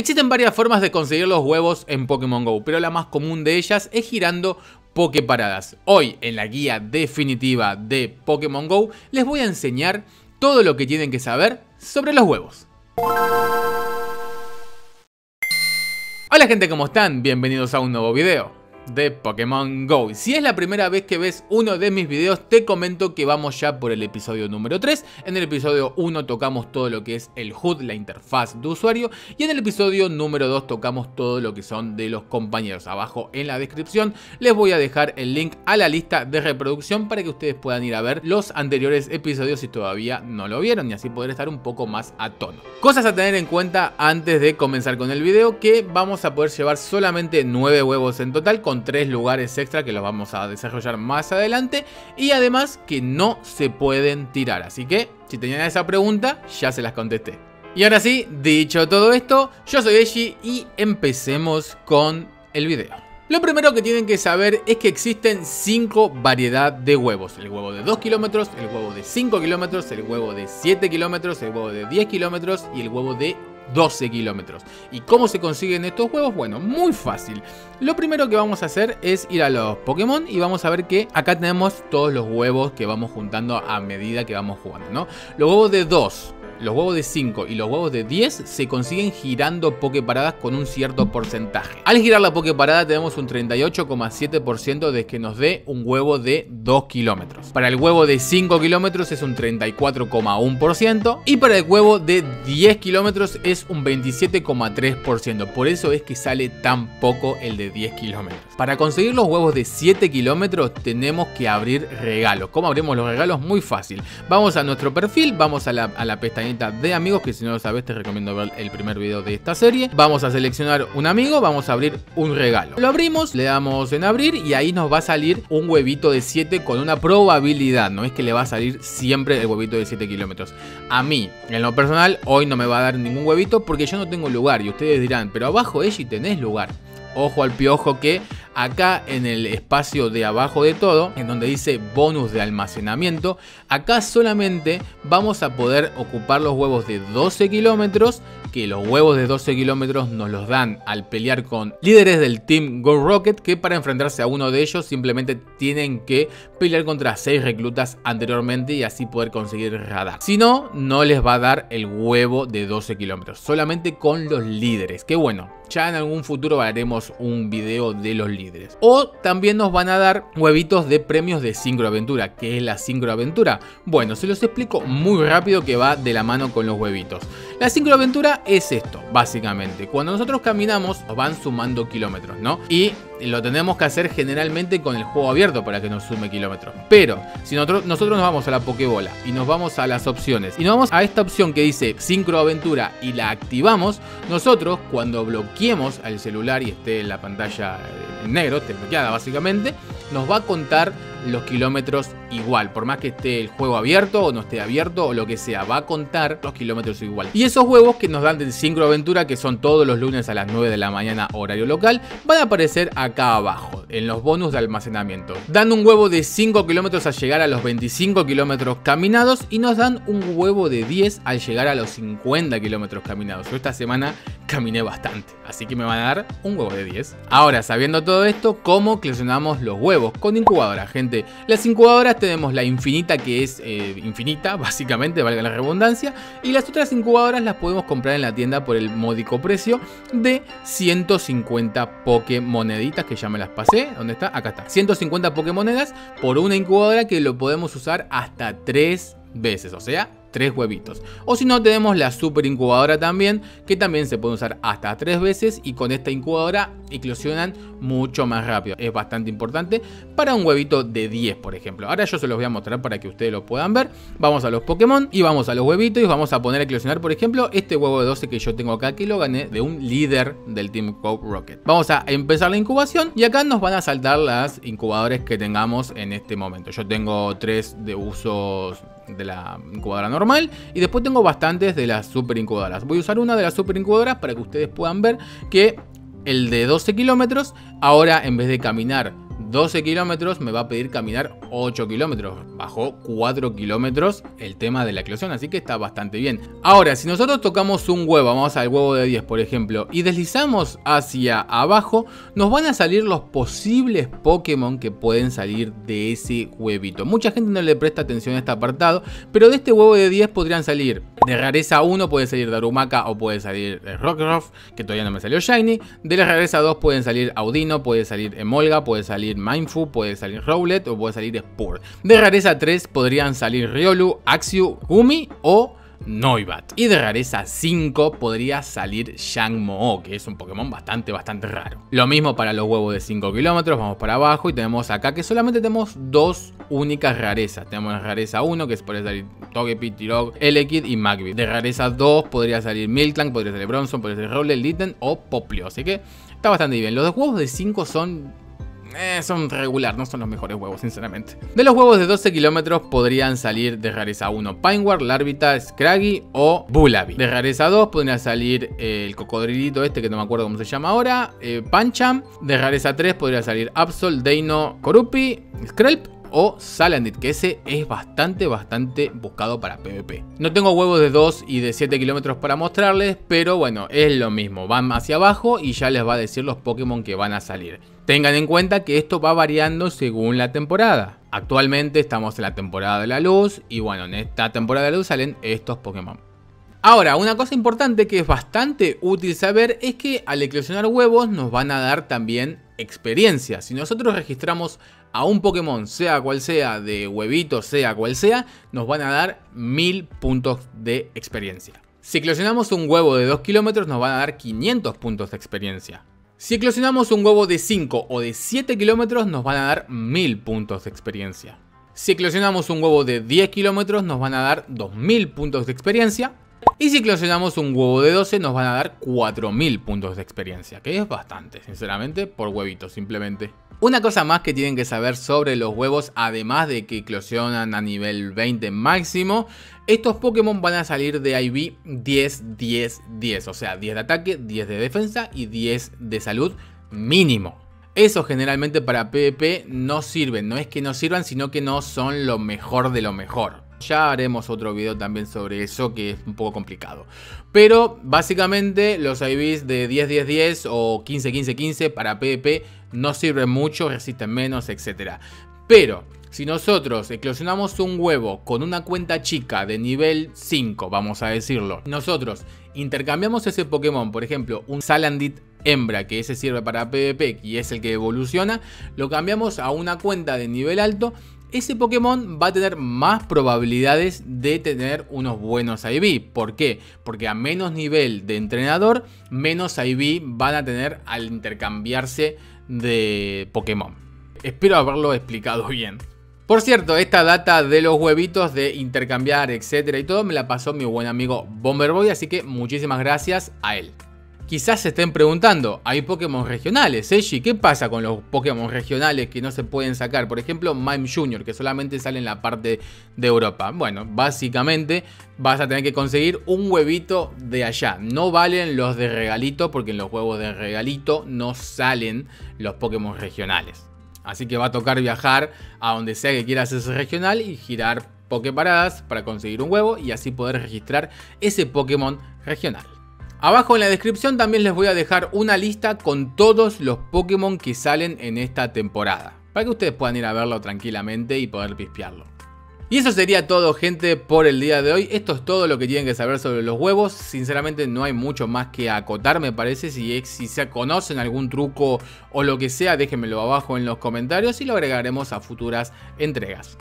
Existen varias formas de conseguir los huevos en Pokémon GO, pero la más común de ellas es girando Poképaradas. Hoy, en la guía definitiva de Pokémon GO, les voy a enseñar todo lo que tienen que saber sobre los huevos. Hola gente, ¿cómo están? Bienvenidos a un nuevo video de Pokémon GO. Si es la primera vez que ves uno de mis videos, te comento que vamos ya por el episodio número 3. En el episodio 1 tocamos todo lo que es el HUD, la interfaz de usuario. Y en el episodio número 2 tocamos todo lo que son de los compañeros. Abajo en la descripción les voy a dejar el link a la lista de reproducción para que ustedes puedan ir a ver los anteriores episodios si todavía no lo vieron y así poder estar un poco más a tono. Cosas a tener en cuenta antes de comenzar con el video que vamos a poder llevar solamente 9 huevos en total tres lugares extra que los vamos a desarrollar más adelante y además que no se pueden tirar. Así que si tenían esa pregunta ya se las contesté. Y ahora sí, dicho todo esto, yo soy Eji y empecemos con el video. Lo primero que tienen que saber es que existen 5 variedades de huevos. El huevo de 2 kilómetros, el huevo de 5 kilómetros, el huevo de 7 kilómetros, el huevo de 10 kilómetros y el huevo de 12 kilómetros. ¿Y cómo se consiguen estos huevos? Bueno, muy fácil. Lo primero que vamos a hacer es ir a los Pokémon y vamos a ver que acá tenemos todos los huevos que vamos juntando a medida que vamos jugando, ¿no? Los huevos de 2, los huevos de 5 y los huevos de 10 se consiguen girando Poképaradas con un cierto porcentaje. Al girar la Poképarada tenemos un 38,7% de que nos dé un huevo de 2 kilómetros. Para el huevo de 5 kilómetros es un 34,1% y para el huevo de 10 kilómetros es un 27,3%. Por eso es que sale tan poco el de 10 kilómetros. Para conseguir los huevos de 7 kilómetros tenemos que abrir regalos. ¿Cómo abrimos los regalos? Muy fácil. Vamos a nuestro perfil, vamos a la, a la pestaña de amigos, que si no lo sabes te recomiendo ver el primer video de esta serie. Vamos a seleccionar un amigo, vamos a abrir un regalo. Lo abrimos, le damos en abrir y ahí nos va a salir un huevito de 7 con una probabilidad, no es que le va a salir siempre el huevito de 7 kilómetros. A mí, en lo personal, hoy no me va a dar ningún huevito porque yo no tengo lugar y ustedes dirán, pero abajo Eji tenés lugar. Ojo al piojo que acá en el espacio de abajo de todo, en donde dice bonus de almacenamiento, acá solamente vamos a poder ocupar los huevos de 12 kilómetros, que los huevos de 12 kilómetros nos los dan al pelear con líderes del Team Go Rocket, que para enfrentarse a uno de ellos simplemente tienen que pelear contra 6 reclutas anteriormente y así poder conseguir radar. Si no, no les va a dar el huevo de 12 kilómetros, solamente con los líderes, que bueno, ya en algún futuro haremos un video de los líderes. O también nos van a dar huevitos de premios de sincroaventura. ¿Qué es la sincroaventura? Bueno, se los explico muy rápido que va de la mano con los huevitos. La sincroaventura es esto, básicamente. Cuando nosotros caminamos, nos van sumando kilómetros, ¿no? Y lo tenemos que hacer generalmente con el juego abierto para que nos sume kilómetros. Pero si nosotros, nos vamos a la Pokébola y nos vamos a las opciones y nos vamos a esta opción que dice sincroaventura y la activamos, nosotros cuando bloqueemos al celular y esté en la pantalla en negro, esté bloqueada básicamente, nos va a contar los kilómetros igual, por más que esté el juego abierto o no esté abierto o lo que sea, va a contar los kilómetros igual. Y esos huevos que nos dan del Syncro Aventura, que son todos los lunes a las 9 de la mañana horario local, van a aparecer acá abajo, en los bonus de almacenamiento. Dan un huevo de 5 kilómetros al llegar a los 25 kilómetros caminados y nos dan un huevo de 10 al llegar a los 50 kilómetros caminados. Yo esta semana caminé bastante, así que me van a dar un huevo de 10. Ahora, sabiendo todo esto, ¿cómo coleccionamos los huevos? Con incubadora, gente. Las incubadoras tenemos la infinita que es eh, infinita, básicamente, valga la redundancia, y las otras incubadoras las podemos comprar en la tienda por el módico precio de 150 Pokémoneditas, que ya me las pasé. ¿Dónde está? Acá está. 150 Pokémonedas por una incubadora que lo podemos usar hasta 3 veces, o sea, tres huevitos. O si no, tenemos la super incubadora también, que también se puede usar hasta tres veces y con esta incubadora eclosionan mucho más rápido. Es bastante importante para un huevito de 10, por ejemplo. Ahora yo se los voy a mostrar para que ustedes lo puedan ver. Vamos a los Pokémon y vamos a los huevitos y vamos a poner a eclosionar, por ejemplo, este huevo de 12 que yo tengo acá, que lo gané de un líder del Team Coke Rocket. Vamos a empezar la incubación y acá nos van a saltar las incubadoras que tengamos en este momento. Yo tengo tres de usos de la incubadora normal y después tengo bastantes de las super incubadoras. Voy a usar una de las super incubadoras para que ustedes puedan ver que el de 12 kilómetros ahora en vez de caminar 12 kilómetros, me va a pedir caminar 8 kilómetros. Bajó 4 kilómetros el tema de la eclosión, así que está bastante bien. Ahora, si nosotros tocamos un huevo, vamos al huevo de 10 por ejemplo, y deslizamos hacia abajo, nos van a salir los posibles Pokémon que pueden salir de ese huevito. Mucha gente no le presta atención a este apartado, pero de este huevo de 10 podrían salir de rareza 1 puede salir Darumaka o puede salir Rockruff, que todavía no me salió Shiny. De la rareza 2 pueden salir Audino, puede salir Emolga, puede salir Mindfu, puede salir Rowlet o puede salir Spur. De rareza 3 podrían salir Riolu, Axiu, Gumi o Noibat. Y de rareza 5 podría salir Shangmo, que es un Pokémon bastante, bastante raro. Lo mismo para los huevos de 5 kilómetros, vamos para abajo y tenemos acá que solamente tenemos dos únicas rarezas. Tenemos la rareza 1, que es podría salir Togepi, Tirog, Elekid y Magby. De rareza 2 podría salir Miltank, podría salir Bronson, podría salir Rowlet, Litten o Poplio. Así que está bastante bien. Los dos huevos de 5 son eh, son regular, no son los mejores huevos, sinceramente. De los huevos de 12 kilómetros podrían salir de rareza 1 Pineward, Larvita, Scraggy o Bullaby. De rareza 2 podría salir eh, el cocodrilito este que no me acuerdo cómo se llama ahora, eh, Pancham. De rareza 3 podría salir Absol, Deino, Korupi, Skrelp o Salandit, que ese es bastante, bastante buscado para PvP. No tengo huevos de 2 y de 7 kilómetros para mostrarles, pero bueno, es lo mismo. Van hacia abajo y ya les va a decir los Pokémon que van a salir. Tengan en cuenta que esto va variando según la temporada. Actualmente estamos en la temporada de la luz y bueno, en esta temporada de la luz salen estos Pokémon. Ahora, una cosa importante que es bastante útil saber es que al eclosionar huevos nos van a dar también experiencia. Si nosotros registramos a un Pokémon, sea cual sea, de huevito, sea cual sea, nos van a dar 1000 puntos de experiencia. Si eclosionamos un huevo de 2 kilómetros, nos van a dar 500 puntos de experiencia. Si eclosionamos un huevo de 5 o de 7 kilómetros, nos van a dar 1000 puntos de experiencia. Si eclosionamos un huevo de 10 kilómetros, nos van a dar 2000 puntos de experiencia. Y si eclosionamos un huevo de 12 nos van a dar 4000 puntos de experiencia, que es bastante, sinceramente, por huevitos simplemente. Una cosa más que tienen que saber sobre los huevos, además de que eclosionan a nivel 20 máximo, estos Pokémon van a salir de IV 10, 10, 10, o sea, 10 de ataque, 10 de defensa y 10 de salud mínimo. Eso generalmente para PvP no sirven, no es que no sirvan, sino que no son lo mejor de lo mejor. Ya haremos otro video también sobre eso que es un poco complicado. Pero básicamente los IVs de 10-10-10 o 15-15-15 para PvP no sirven mucho, resisten menos, etc. Pero si nosotros eclosionamos un huevo con una cuenta chica de nivel 5, vamos a decirlo, nosotros intercambiamos ese Pokémon, por ejemplo, un Salandit hembra, que ese sirve para PvP y es el que evoluciona, lo cambiamos a una cuenta de nivel alto ese Pokémon va a tener más probabilidades de tener unos buenos IV. ¿Por qué? Porque a menos nivel de entrenador, menos IV van a tener al intercambiarse de Pokémon. Espero haberlo explicado bien. Por cierto, esta data de los huevitos de intercambiar, etcétera y todo, me la pasó mi buen amigo Bomberboy, así que muchísimas gracias a él. Quizás se estén preguntando, hay Pokémon regionales, Eiji, ¿qué pasa con los Pokémon regionales que no se pueden sacar? Por ejemplo, Mime Jr., que solamente sale en la parte de Europa. Bueno, básicamente vas a tener que conseguir un huevito de allá. No valen los de regalito, porque en los huevos de regalito no salen los Pokémon regionales. Así que va a tocar viajar a donde sea que quieras ese regional y girar Poképaradas para conseguir un huevo y así poder registrar ese Pokémon regional. Abajo en la descripción también les voy a dejar una lista con todos los Pokémon que salen en esta temporada. Para que ustedes puedan ir a verlo tranquilamente y poder pispearlo. Y eso sería todo gente por el día de hoy. Esto es todo lo que tienen que saber sobre los huevos. Sinceramente no hay mucho más que acotar me parece. Si, se conocen algún truco o lo que sea déjenmelo abajo en los comentarios y lo agregaremos a futuras entregas.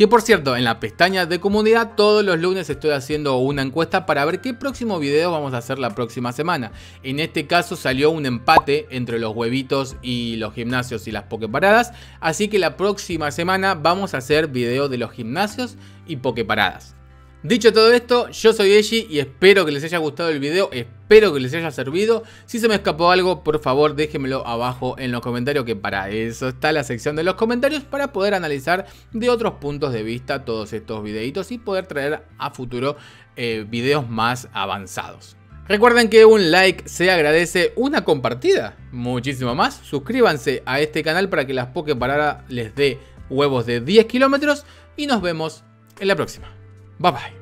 Que por cierto, en la pestaña de comunidad todos los lunes estoy haciendo una encuesta para ver qué próximo video vamos a hacer la próxima semana. En este caso salió un empate entre los huevitos y los gimnasios y las pokeparadas. Así que la próxima semana vamos a hacer video de los gimnasios y pokeparadas. Dicho todo esto, yo soy Eiji y espero que les haya gustado el video, espero que les haya servido. Si se me escapó algo, por favor déjenmelo abajo en los comentarios, que para eso está la sección de los comentarios, para poder analizar de otros puntos de vista todos estos videitos y poder traer a futuro eh, videos más avanzados. Recuerden que un like se agradece, una compartida, muchísimo más. Suscríbanse a este canal para que las Poképaradas les dé huevos de 10 kilómetros y nos vemos en la próxima. Bye bye.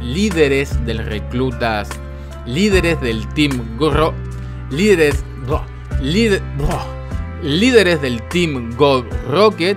Líderes del reclutas, líderes del Team Gorro, líderes, líderes del Team Gold Rocket